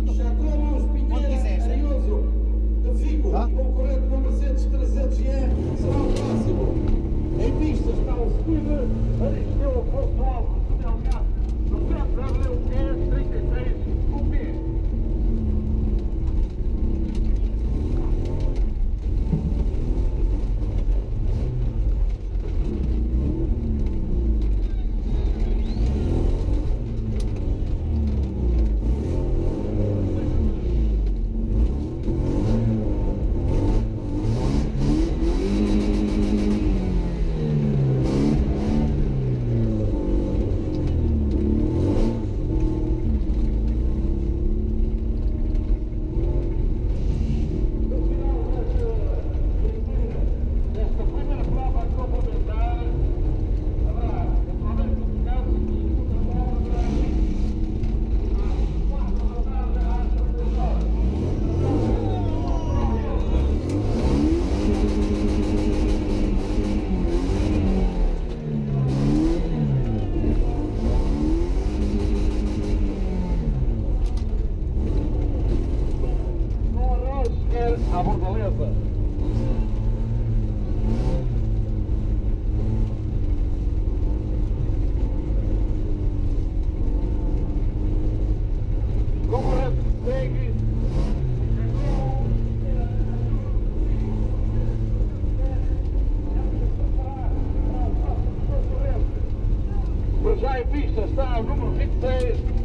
Quanto? Quanto quiseres. Eu fico tá? concorrente com Mercedes 300 e à Bordaleza. Concorrente segue. Para já em pista está o número 26.